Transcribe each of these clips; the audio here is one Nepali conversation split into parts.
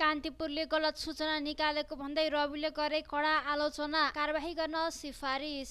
कान्तिपुरले गलत सूचना निकालेको भन्दै रविले गरे कडा आलोचना कारवाही गर्न सिफारिस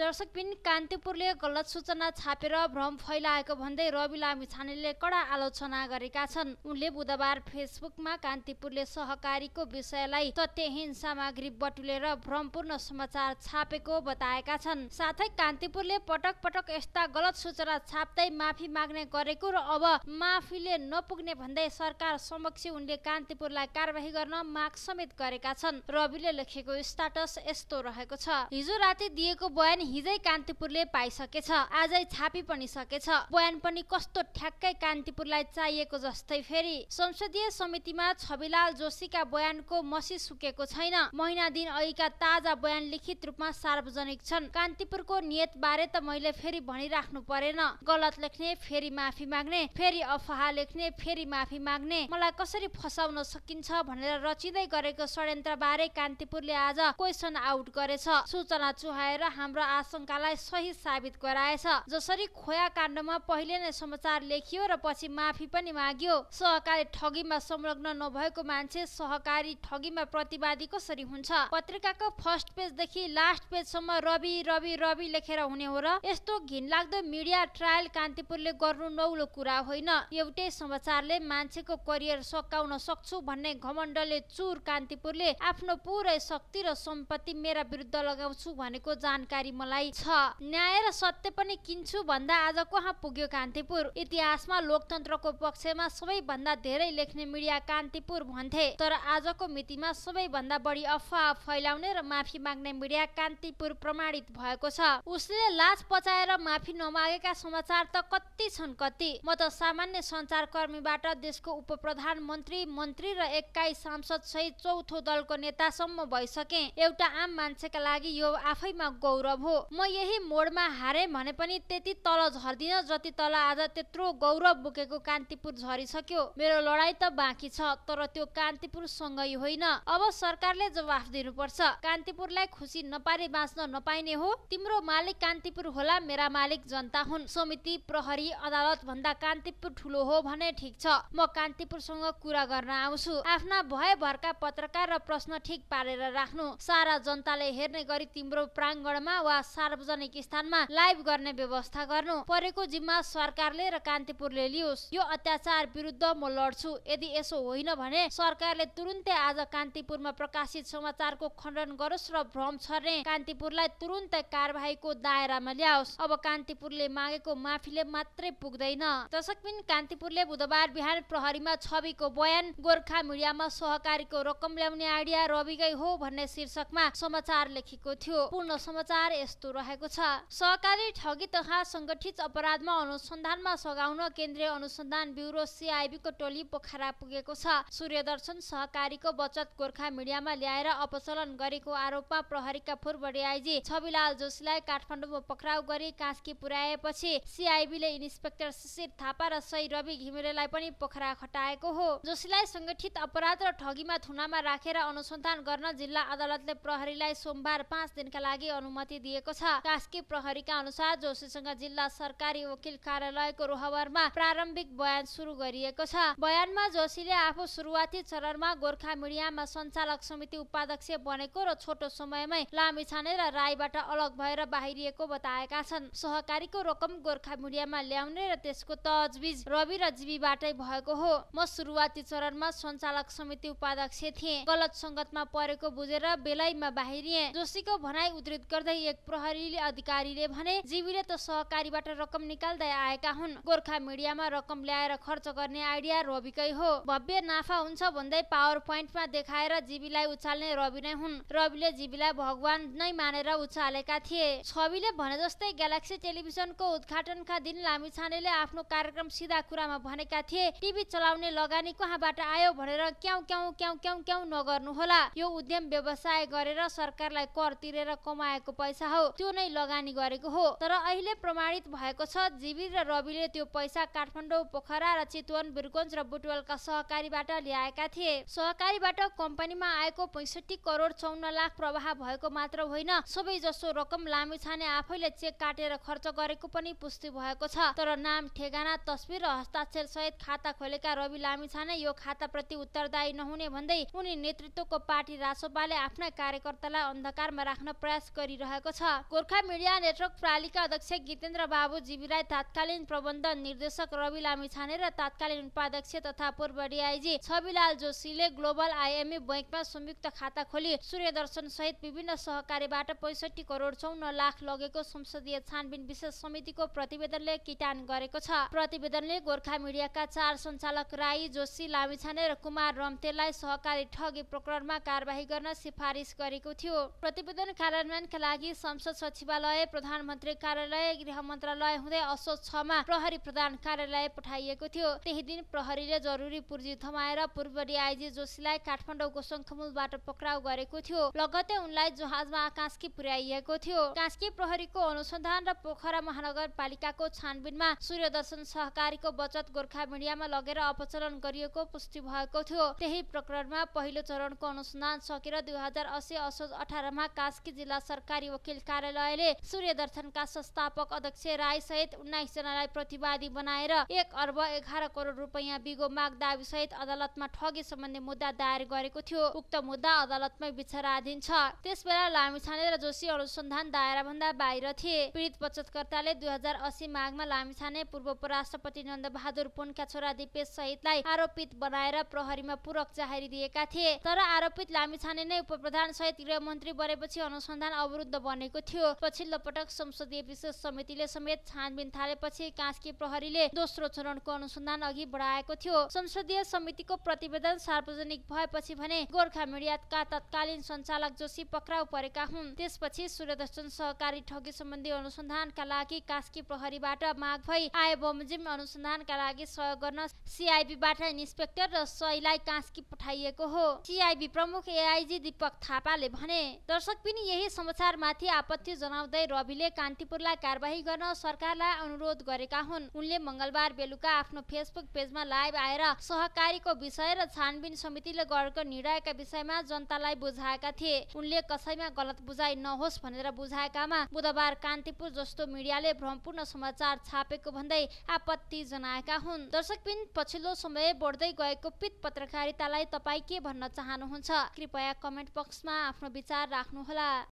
दर्शकबिन कान्तिपुरले गलत सूचना छापेर भ्रम फैलाएको भन्दै रवि लामी छानेले कडा आलोचना गरेका छन्। उनले बुधबार फेसबुकमा कान्तिपुरले सहकारीको विषयलाई तथ्यहीन सामग्री बटुलेर भ्रमपूर्ण समाचार छापेको बताएका छन्। साथै कान्तिपुरले पटक पटक यस्ता गलत सूचना छाप्दै माफी माग्ने गरेको र अब माफीले नपुग्ने भन्दै सरकार समक्ष उनले कान्तिपुरलाई कारवाही गर्न माग समेत गरेका छन्। रविले लेखेको स्टाटस यस्तो रहेको छ। हिजो राति दिएको बयान हिजै कान्तिपुरले पाइसकेछ आजै छापी पनि सकेछ बयान पनि कस्तो ठ्याक्कै कान्तिपुरलाई चाहिएको जस्तै फेरि। संसदीय समितिमा छविलाल जोशीका बयानको मसी सुकेको छैन। महिना दिन अघिका ताजा बयान लिखित रूपमा सार्वजनिक छन्। कान्तिपुरको नियत बारे त मैले फेरि भनिराख्नु परेन। गलत लेख्ने फेरि माफी माग्ने फेरि अफवाह लेख्ने फेरि माफी माग्ने। मलाई कसरी फसाउन सकिन्छ भनेर रचिँदै गरेको षड्यन्त्र बारे कान्तिपुरले आज क्वेसन आउट गरेछ। सूचना चुहाएर हाम्रो आशंकालाई सही साबित गराएछ। जसरी खोया काण्डमा पहिले नै समाचार लेखियो र पछि माफी पनि माग्यो। सहकारी ठगीमा संलग्न नभएको मान्छे सहकारी ठगीमा प्रतिवादी कसरी हुन्छ? पत्रिकाको फर्स्ट पेजदेखि लास्ट पेजसम्म रवि रवि रवि लेखेर हुने हो र यस्तो घिनलाग्दो मिडिया ट्रायल कान्तिपुरले गर्नु नौलो कुरा होइन। एउटै समाचारले मान्छेको करियर सकाउन सक्छु भन्ने घमण्डले चुर कान्तिपुरले आफ्नो पुरै शक्ति र सम्पत्ति मेरा विरुद्ध लगाउँछु भनेको जानकारी मलाई छ। न्याय र सत्य पनि किन्छु भन्दा आज कहाँ पुग्यो कान्तिपुर? इतिहासमा लोकतन्त्रको पक्षमा सबैभन्दा धेरै लेख्ने मिडिया कान्तिपुर भन्थे। तर आजको मितिमा सबैभन्दा बढी अफवाह फैलाउने र माफी माग्ने मिडिया कान्तिपुर प्रमाणित भएको छ। उसले लाज पचाएर माफी नमागेका समाचार त कति छन् कति? म त सामान्य सञ्चारकर्मीबाट देशको उप प्रधानमन्त्री मन्त्री र एक्काइस सांसद सहित चौथो दलको नेतासम्म भइसके। एउटा आम मान्छेका लागि यो आफैमा गौरव हो। म यही मोडमा हारे भने पनि त्यति तल झर्दिन जति तल आज त्यत्रो गौरव बोकेको कान्तिपुर झरिसक्यो। मेरो लडाई त बाँकी छ तर त्यो कान्तिपुरसँगै होइन। अब सरकारले जवाफ दिनुपर्छ। कान्तिपुरलाई खुसी नपारी बाँच्न नपाइने हो। तिम्रो मालिक कान्तिपुर होला मेरा मालिक जनता हुन्। समिति प्रहरी अदालत भन्दा कान्तिपुर ठुलो हो भने ठिक छ। म कान्तिपुरसँग कुरा गर्न आउँछु। आफ्ना भयभरका पत्रकार र प्रश्न ठिक पारेर राख्नु। सारा जनताले हेर्ने गरी तिम्रो प्राङ्गणमा वा सार्वजनिक स्थानमा लाइभ गर्ने व्यवस्था गर्नु परेको जिम्मा सरकारले र कान्तिपुरले लियोस्। यो अत्याचार विरुद्ध म लड्छु। यदि यसो होइन भने सरकारले तुरुन्तै आज कान्तिपुरमा प्रकाशित समाचारको खण्डन गरोस् र भ्रम छर्ने कान्तिपुरलाई तुरुन्तै कारवाहीको दायरामा ल्याओस्। अब कान्तिपुरले मागेको माफीले मात्रै पुग्दैन। दशकबिन कान्तिपुरले बुधबार बिहान प्रहरीमा छविको बयान गोर्खा मिडियामा सहकारीको रकम ल्याउने आइडिया रविकै हो भन्ने शीर्षकमा समाचार लेखेको थियो। पूर्ण समाचार यस्तो रहेको छ। सहकारी ठगी तथा संगठित अपराधमा अनुसन्धानमा सघाउन केन्द्रीय अनुसन्धान ब्युरो सिआइबीको टोली पोखरा पुगेको छ। सूर्यदर्शन सहकारीको बचत गोर्खा मिडियामा ल्याएर अपचलन गरेको आरोपमा प्रहरीका पूर्व डिआइजी छविलाल जोशीलाई काठमाडौँमा पक्राउ गरी कास्की पुर्याएपछि सिआइबीले इन्सपेक्टर शिशिर थापा र सही रवि घिमिरेलाई पनि पोखरा खटाएको हो। जोशीलाई संगठित अपराध र ठगीमा थुनामा राखेर अनुसन्धान गर्न जिल्ला अदालतले प्रहरीलाई सोमबार पाँच दिनका लागि अनुमति दिए दिएको छ। कास्की प्रहरीका अनुसार जोशीसँग जिल्ला सरकारी वकिल कार्यालयको रोहवरमा प्रारम्भिक बयान सुरु गरिएको छ। बयानमा जोशीले आफू सुरुवाती चरणमा गोर्खा मिडियामा सञ्चालक समिति उपाध्यक्ष बनेको र छोटो समयमै लामिछाने र राईबाट अलग भएर बाहिरिएको बताएका छन्। सहकारीको रकम गोर्खा मिडियामा ल्याउने र त्यसको तजबिज रवि र जीवीबाटै भएको हो। म सुरुवाती चरणमा सञ्चालक समिति उपाध्यक्ष थिएँ। गलत सङ्गतमा परेको बुझेर बेलैमा बाहिरिए। जोशीको भनाइ उद्धित गर्दै एक प्रहरी अधिकारीले भने जीवीले त सहकारीबाट रकम निकाल्दै आएका हुन्। गोर्खा मिडियामा रकम ल्याएर खर्च गर्ने आइडिया रविकै हो। भव्य नाफा हुन्छ भन्दै पावर पोइन्टमा देखाएर जीवीलाई उचाल्ने रवि नै हुन्। रविले जीवीलाई भगवान नै मानेर उचालेका थिए। छविले भने जस्तै ग्यालेक्सी टेलिभिजनको उद्घाटनका दिन लामिछानेले आफ्नो कार्यक्रम सिधा कुरामा भनेका थिए टिभी चलाउने लगानी कहाँबाट आयो भनेर क्याउ क्याउ क्याउ क्याउ क्याउ नगर्नु होला यो उद्यम व्यवसाय गरेर सरकारलाई कर तिरेर कमाएको पैसा हो। हो त्यो नै लगानी गरेको हो। तर अहिले प्रमाणित भएको छ जीवी र रविले त्यो पैसा काठमाडौँ पोखरा र चितवन बिरगन्ज र बुटवलका सहकारीबाट ल्याएका थिए। सहकारीबाट कम्पनीमा आएको पैसठी करोड चौन्न लाख प्रवाह भएको मात्र होइन सबै जसो रकम लामिछाने आफैले चेक काटेर खर्च गरेको पनि पुष्टि भएको छ। तर नाम ठेगाना तस्बिर र हस्ताक्षर सहित खाता खोलेका रवि लामिछाने यो खाताप्रति उत्तरदायी नहुने भन्दै उनी नेतृत्वको पार्टी रासोपाले आफ्ना कार्यकर्तालाई अन्धकारमा राख्न प्रयास गरिरहेको छ। गोर्खा मिडिया नेटवर्क प्रालिका अध्यक्ष गीतेन्द्र बाबु जीवी राई तात्कालीन प्रबन्ध निर्देशक रवि लामिछाने र तात्कालीन उपाध्यक्ष तथा पूर्व डिआइजी छविलाल जोशीले ग्लोबल आइएमए बैङ्कमा संयुक्त खाता खोली सूर्यदर्शन सहित विभिन्न सहकारीबाट पैसठी करोड चौन्न लाख लगेको संसदीय छानबिन विशेष समितिको प्रतिवेदनले किटान गरेको छ। प्रतिवेदनले गोर्खा मिडियाका चार सञ्चालक राई जोशी लामिछाने र कुमार रम्तेलाई सहकारी ठगी प्रकरणमा कारवाही गर्न सिफारिस गरेको थियो। प्रतिवेदन कार्यान्वयनका लागि संसद सचिवालय प्रधानमन्त्री कार्यालय गृह मन्त्रालय हुँदै असोज छमा प्रहरी प्रधान कार्यालय पठाइएको थियो। त्यही दिन प्रहरीले जरुरी पुर्जी थमाएर पूर्व डिआइजी जोशीलाई काठमाडौँको शङ्खमूलबाट पक्राउ गरेको थियो। लगतै उनलाई जहाजमा कास्की पुर्याइएको थियो। कास्की प्रहरीको अनुसन्धान र पोखरा महानगरपालिकाको छानबिनमा सूर्यदर्शन सहकारीको बचत गोर्खा मिडियामा लगेर अपचलन गरिएको पुष्टि भएको थियो। त्यही प्रकरणमा पहिलो चरणको अनुसन्धान सकेर दुई हजार अस्सी असोज अठारमा कास्की जिल्ला सरकारी वकिल कार्यालयले सूर्यदर्शनका संस्थापक अध्यक्ष राई सहित उन्नाइस जनालाई प्रतिवादी बनाएर एक अर्ब एघार करोड रुपियाँ बिगो माग दावी सहित अदालतमा ठगी सम्बन्धी मुद्दा दायर गरेको थियो। उक्त मुद्दा अदालतमै विचाराधीन छ। त्यसबेला लामिछाने र जोशी अनुसन्धान दायरा भन्दा बाहिर थिए। पीडित बचतकर्ताले दुई हजार अस्सी माघमा लामिछाने पूर्व उपराष्ट्रपति नन्द बहादुर पुनका छोरा दिपेश सहितलाई आरोपित बनाएर प्रहरीमा पूरक जाहेरी दिएका थिए। तर आरोपित लामिछाने नै उप प्रधान सहित गृहमन्त्री बनेपछि अनुसन्धान अवरुद्ध बनेको थियो। पछिल्लो पटक संसदीय विशेष समितिले समेत छानबिन थालेपछि कास्की प्रहरीले दोस्रो चरणको अनुसन्धान अघि बढाएको थियो। संसदीय समितिको प्रतिवेदन सार्वजनिक भएपछि भने गोर्खा मिडियाका तत्कालीन सञ्चालक जोशी पक्राउ परेका हुन्। त्यसपछि सूर्यदर्शन सहकारी ठगी सम्बन्धी अनुसन्धानका लागि कास्की प्रहरीबाट माग भई आए बमोजिम अनुसन्धानका लागि सहयोग गर्न सिआइबीबाट इन्सपेक्टर र सहीलाई कास्की पठाइएको हो। सिआइबी प्रमुख एआइजी दीपक थापाले भने दर्शक पनि यही समाचारमाथि आपत्ति जनाउँदै रविले कान्तिपुरलाई कारवाही गर्न सरकारलाई अनुरोध गरेका हुन्। उनले मङ्गलबार बेलुका आफ्नो फेसबुक पेजमा लाइभ आएर सहकारीको विषय र छानबिन समितिले गरेको निर्णयका विषयमा जनतालाई बुझाएका थिए। उनले कसैमा गलत बुझाइ नहोस् भनेर बुझाएकामा बुधबार कान्तिपुर जस्तो मिडियाले भ्रमपूर्ण समाचार छापेको भन्दै आपत्ति जनाएका हुन्। दर्शक पिन पछिल्लो समय बढ्दै गएको पित पत्रकारितालाई तपाईँ के भन्न चाहनुहुन्छ? कृपया कमेन्ट बक्समा आफ्नो विचार राख्नुहोला।